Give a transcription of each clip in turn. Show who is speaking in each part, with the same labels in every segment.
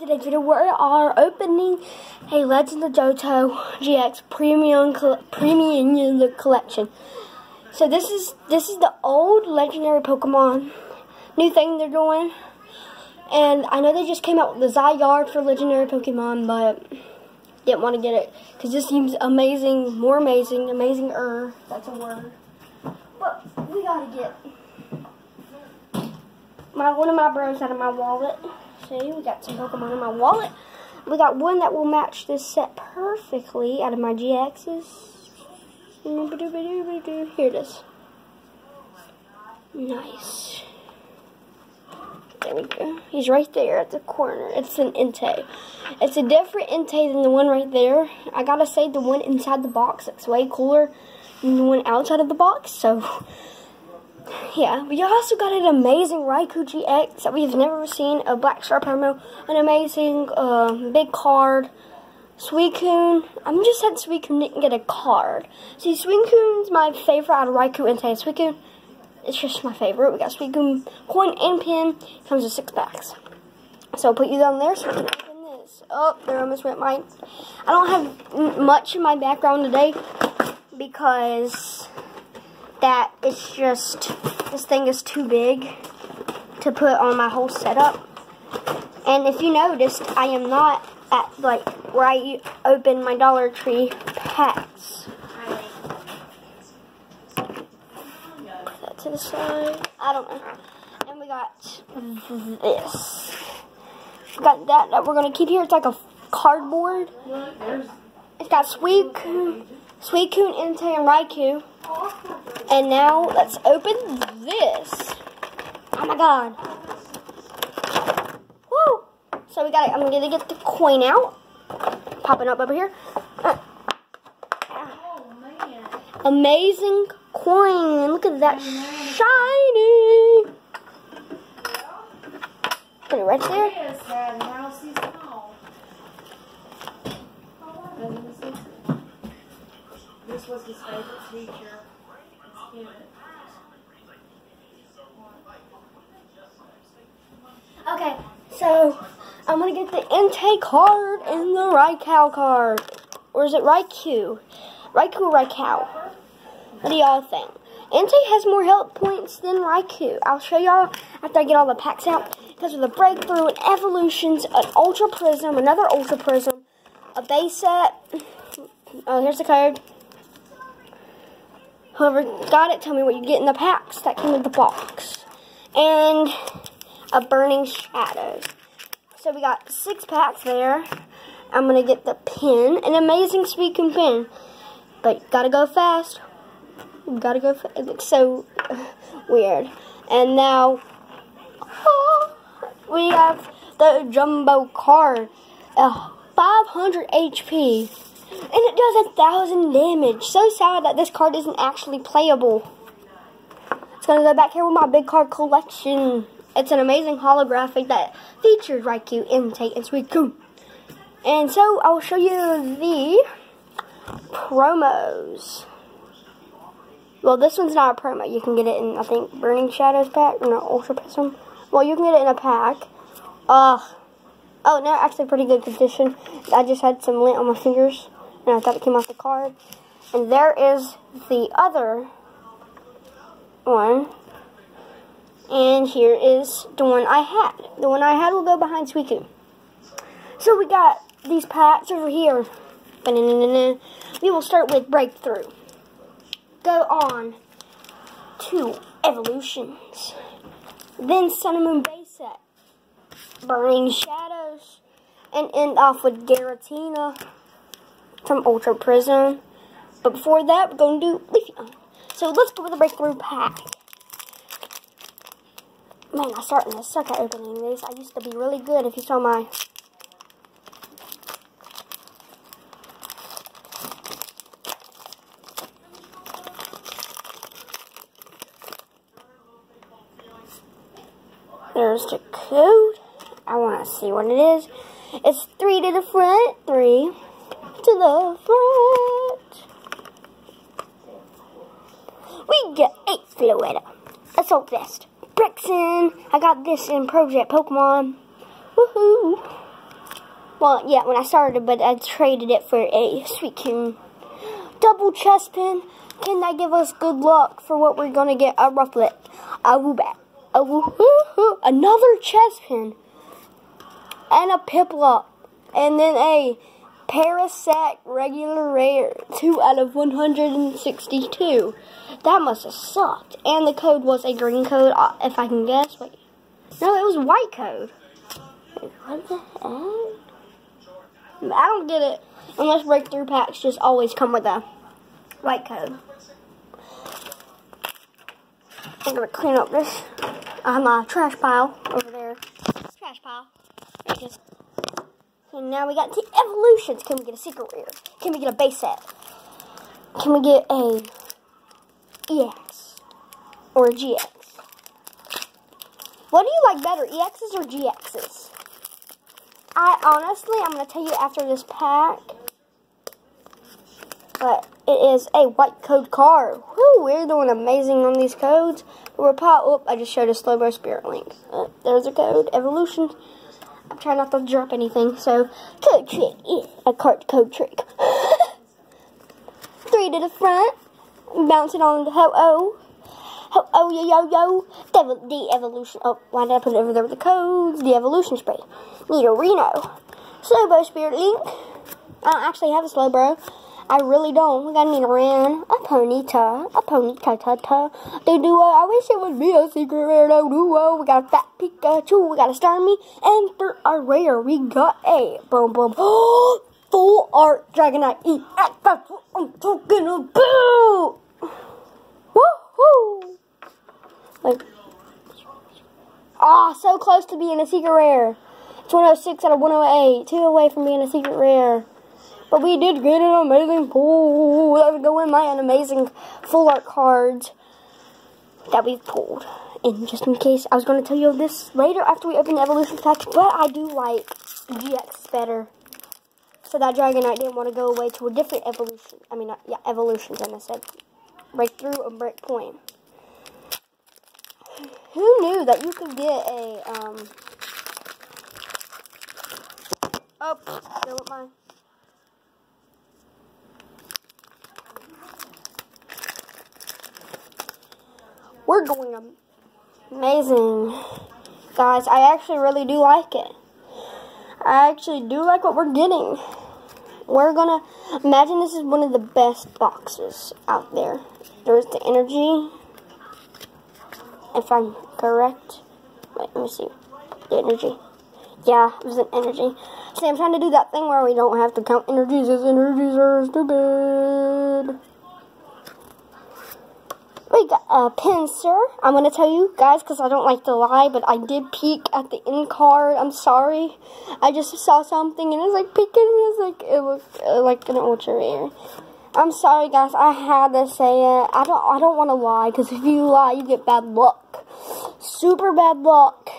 Speaker 1: today's video we are opening a Legend of Johto GX Premium Premium Collection. So this is this is the old legendary Pokemon new thing they're doing. And I know they just came out with the Zygarde for legendary Pokemon, but didn't want to get it because this seems amazing, more amazing, amazing er. That's a word. But we gotta get my one of my bros out of my wallet. See, we got some Pokemon in my wallet. We got one that will match this set perfectly out of my GXs. Here it is. Nice. There we go. He's right there at the corner. It's an Entei. It's a different Entei than the one right there. I gotta say, the one inside the box, looks way cooler than the one outside of the box. So, yeah, we also got an amazing Raikou GX that we've never seen, a Black Star promo, an amazing uh, big card, Suicune. I'm just sad Suicune didn't get a card. See, Suicune's my favorite out of Raikou and Suicune, it's just my favorite. We got Suicune coin and pin. Comes with six packs. So I'll put you down there so we can open this. Oh, there almost went mine. I don't have much in my background today because that it's just, this thing is too big to put on my whole setup. And if you noticed, I am not at, like, where I open my Dollar Tree packs. That to the side. I don't know. And we got this. We got that that we're going to keep here. It's like a cardboard. It's got Sweet, Suicune, Entei, and Raikou. And now let's open this. Oh my god. Woo! So we got. I'm gonna get the coin out. Popping up over here. Uh, amazing coin. Look at that shiny. Put it right there. This was his favorite teacher. Okay, so I'm gonna get the Entei card and the Raikou card. Or is it Raikou? Raikou? What do y'all think? Entei has more health points than Raikou. I'll show y'all after I get all the packs out. Because of the breakthrough and evolutions, an Ultra Prism, another Ultra Prism, a base set. Oh, here's the code. Whoever got it, tell me what you get in the packs that came in the box. And a Burning Shadow. So we got six packs there. I'm going to get the pin, an amazing speaking pin. But gotta go fast. Gotta go fast. It looks so weird. And now, oh, we have the Jumbo card. Uh, 500 HP. And it does a thousand damage. So sad that this card isn't actually playable. It's going to go back here with my big card collection. It's an amazing holographic that features Raikou, Entei, and Suicune. And so I'll show you the promos. Well, this one's not a promo. You can get it in, I think, Burning Shadows pack, or no, Ultra Prism. Well, you can get it in a pack. Ugh. Oh, no, actually pretty good condition. I just had some lint on my fingers and I thought it came off the card. And there is the other one. And here is the one I had. The one I had will go behind Suicune. So we got these packs over here. We will start with Breakthrough. Go on to Evolutions. Then Sun and Moon Base Set. Burning Shadows. And end off with Giratina from Ultra Prism. But before that, we're going to do Leafeon. So let's go with the Breakthrough Pack. Man, I'm starting to suck at opening these. I used to be really good if you saw my... There's the code. I want to see what it is. It's three to the front, three the front. We get eight Floetta. Assault Vest. Braixen. I got this in Project Pokemon. Woohoo. Well, yeah, when I started, but I traded it for a sweet Suicune. Double Chespin. Can that give us good luck for what we're going to get? A Rufflet. A Woobat. A woo Another Chespin. And a Piplup. And then a Parasect regular rare. 2 out of 162. That must have sucked. And the code was a green code, uh, if I can guess. Wait. No, it was white code. Wait, what the heck? I don't get it. Unless breakthrough packs just always come with a white code. I'm gonna clean up this uh, my trash pile over there. Trash pile. And now we got the evolutions. Can we get a secret rare? Can we get a base set? Can we get a EX or a GX? What do you like better, EXs or GXs? I honestly, I'm going to tell you after this pack. But it is a white code card. Woo, we're doing amazing on these codes. We're pop. Oh, I just showed a slow Slowbro Spirit Link. Uh, there's a code. Evolution. Trying not to drop anything. So, code trick. A card code trick. Three to the front. Bouncing on the ho-oh. Ho oh yo yo yo, the, the evolution. Oh, why did I put it over there with the codes? The evolution spray. Need a Nidorino. Slowbro Spirit Link. I don't actually have a Slowbro. I really don't. We got a Nidoran, a Ponyta, a Ponyta ta ta. They do. Uh, I wish it would be a secret rare though. Duo. We got a Fat Pikachu. We got a Starmie, and for our rare, we got a boom boom. Full art Dragonite E. That's what I'm talking about. Woohoo! Like, ah, so close to being a secret rare. It's 106 out of 108. Two away from being a secret rare. But we did get an amazing pull. That would go in my amazing full art cards that we've pulled. And just in case, I was going to tell you this later after we open the evolution pack, but I do like GX better. So that Dragonite didn't want to go away to a different evolution. I mean, yeah, evolutions, and I said breakthrough and breakpoint. Who knew that you could get a, um, oh, go with my We're going amazing. Guys, I actually really do like it. I actually do like what we're getting. We're gonna, imagine this is one of the best boxes out there. There's the energy, if I'm correct. Wait, let me see. The energy. Yeah, it was an energy. See, I'm trying to do that thing where we don't have to count energies as energies are stupid we got a Pinsir. I'm going to tell you guys because I don't like to lie, but I did peek at the in card. I'm sorry. I just saw something and it was like peeking. and It was like, it was uh, like an ultra rare. I'm sorry guys, I had to say it. I don't I don't want to lie because if you lie, you get bad luck. Super bad luck.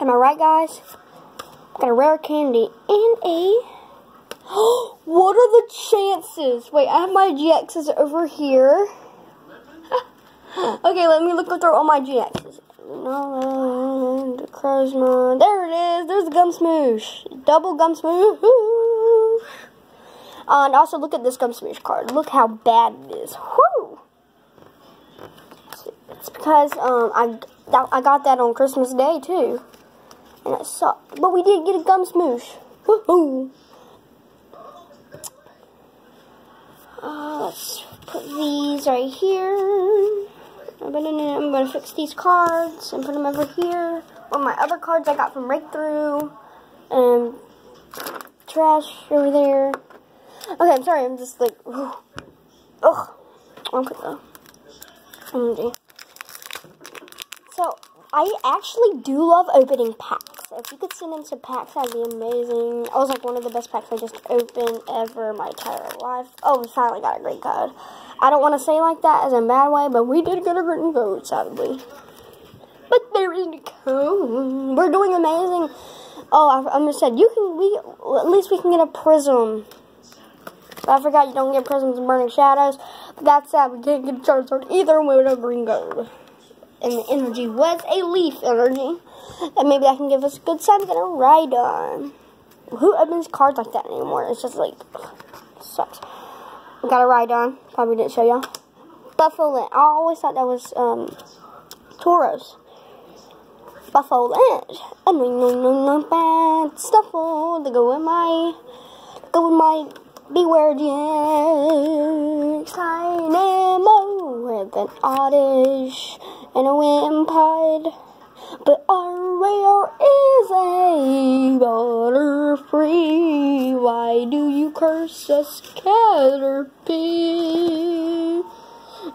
Speaker 1: Am I right guys? Got a rare candy and a what are the chances? Wait, I have my GXs over here. okay, let me look through all my GXs. No, Charisma. There it is. There's the Gumshoos. Double Gumshoos. Uh, and also look at this Gumshoos card. Look how bad it is. Whew. It's because um I I got that on Christmas Day too, and it sucked. But we did get a Gumshoos. Woohoo! Uh, let's put these right here. I'm going to fix these cards and put them over here. Or my other cards I got from Breakthrough. And trash over there. Okay, I'm sorry. I'm just like, ugh. ugh. Okay, though. So, I actually do love opening packs. If you could send in some packs, that'd be amazing. I was like one of the best packs I just opened ever my entire life. Oh, we finally got a green card. I don't want to say like that as a bad way, but we did get a written code, sadly. But there is a code. We're doing amazing. Oh, I, I almost said, you can, we, at least we can get a prism. But I forgot you don't get prisms and burning shadows. But that's sad, we can't get a Charizard either with a green gold. And the energy was a leaf energy. And maybe that can give us a good sign to a Rhydon. who opens cards like that anymore? It's just like, sucks. We got a Rhydon. Probably didn't show y'all. Buffalo I always thought that was um, Tauros. Buffalo. I mean, no, no, no bad stuff. To go with my, go with my Bewear. I am with an oddish and a wimpod. But our rare is a butterfree. Why do you curse us, Caterpie?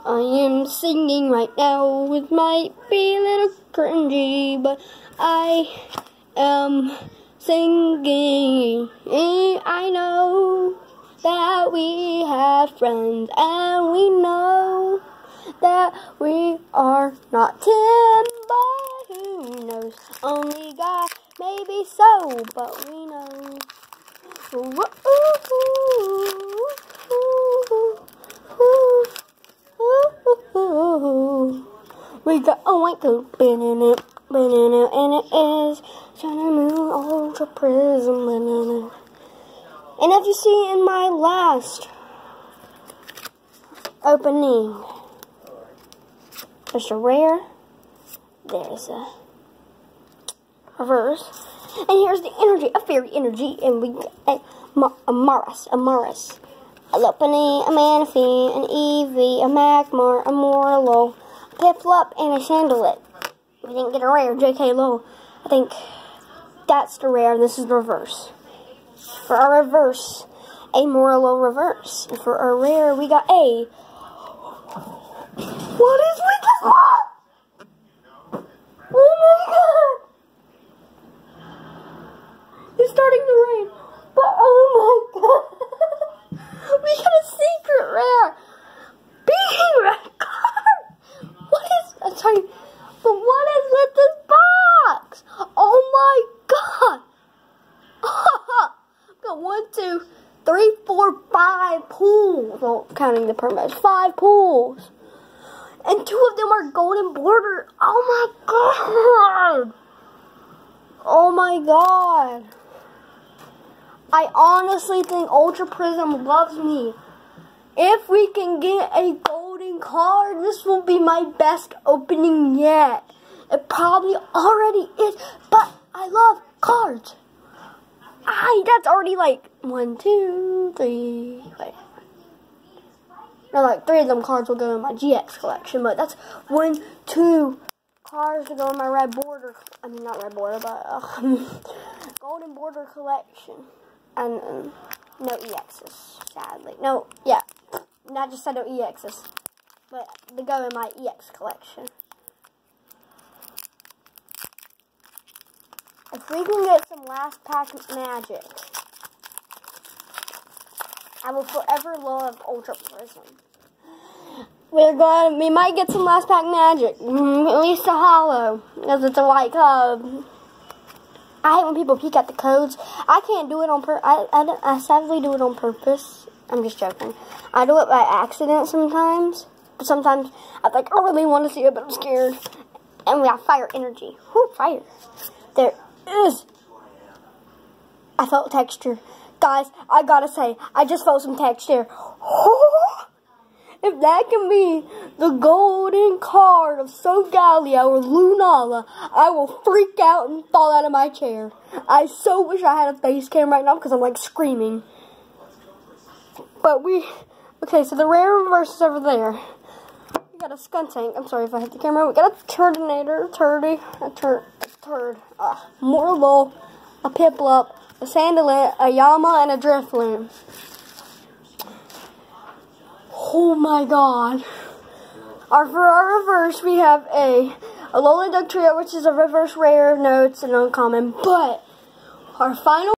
Speaker 1: I am singing right now with my be a little cringy, but I am singing. I know that we have friends, and we know that we are not ten, but who knows? Only God, maybe so, but we know. We got a white coat, banana, banana, and it is China Moon Ultra Prism, banana. And as you see in my last opening, there's a rare, there's a reverse, and here's the energy, a fairy energy, and we got a, Maras, a Maras, a Lopunny, a Manaphy, an Eevee, a Magmar, a Morlo, a Piplup, and a Chandelure. We didn't get a rare, JK Low. I think that's the rare, this is the reverse. For our reverse, a Morlo reverse. And for our rare, we got a what is with? Oh my god! It's starting to rain. But oh my god! we got a secret rare! Being red card! What is I'm sorry, but what is with this box? Oh my god! got one, two, three, four, five pools. Well, counting the permits. Five pools and two of them are golden border. Oh my god! Oh my god! I honestly think Ultra Prism loves me. If we can get a golden card, this will be my best opening yet. It probably already is, but I love cards. I that's already like one, two, three. Wait. Now, like, three of them cards will go in my GX collection, but that's one, two cards to go in my red border, I mean, not red border, but um, golden border collection. And um, no EXs, sadly. No, yeah, not just said no EXs, but they go in my EX collection. If we can get some last pack magic, I will forever love Ultra Prism. We're going. We might get some last pack magic, mm, at least a hollow, because it's a like. Uh, I hate when people peek at the codes. I can't do it on pur. I, I, I sadly do it on purpose. I'm just joking. I do it by accident sometimes. But sometimes I like I really want to see it, but I'm scared. And we have fire energy. Whoo, fire! There is. I felt texture. Guys, I gotta say, I just felt some texture. if that can be the golden card of Solgaleo or Lunala, I will freak out and fall out of my chair. I so wish I had a face cam right now because I'm like screaming. But we, okay, so the rare reverse is over there. We got a Skuntank. I'm sorry if I hit the camera. We got a Turtonator, Turdy, a Tur, a Turd, uh, Morlo, a Piplup, a Chandelure, a Yama, and a Drifloon. Oh my god. Our, for our reverse, we have a, a Dugtrio, which is a reverse rare, notes, and uncommon. But our final